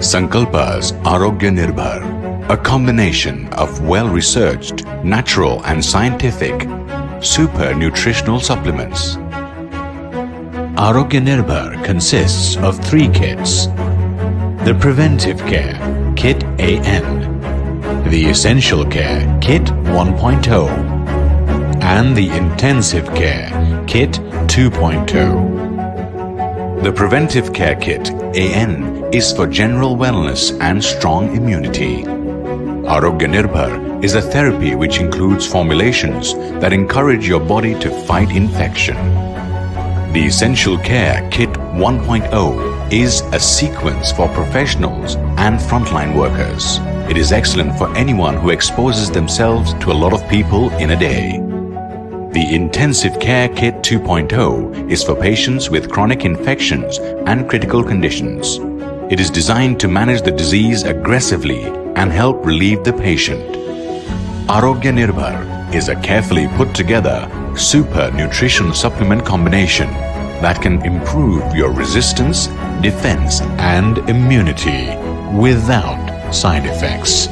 Sankalpa's Aarogya Nirbhar, a combination of well-researched, natural and scientific super nutritional supplements. Aarogya Nirbhar consists of three kits. The Preventive Care Kit AN, the Essential Care Kit 1.0, and the Intensive Care Kit 2.0. The Preventive Care Kit AN is for general wellness and strong immunity. Aarogya Nirbhar is a therapy which includes formulations that encourage your body to fight infection. The Essential Care Kit 1.0 is a sequence for professionals and frontline workers. It is excellent for anyone who exposes themselves to a lot of people in a day. The Intensive Care Kit 2.0 is for patients with chronic infections and critical conditions. It is designed to manage the disease aggressively and help relieve the patient. Aarogya Nirbhar is a carefully put together super nutrition supplement combination that can improve your resistance, defense and immunity without side effects.